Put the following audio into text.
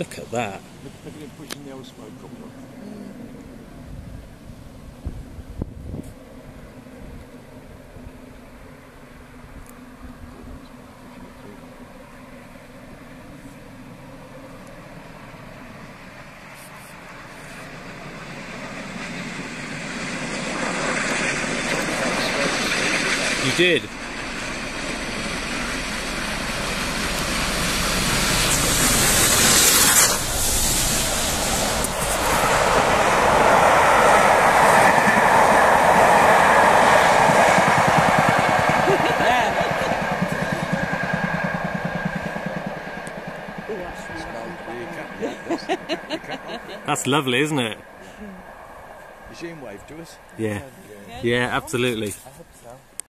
Look at that. You did. That's lovely, isn't it? Machine wave to us. Yeah. Yeah, absolutely. I hope so.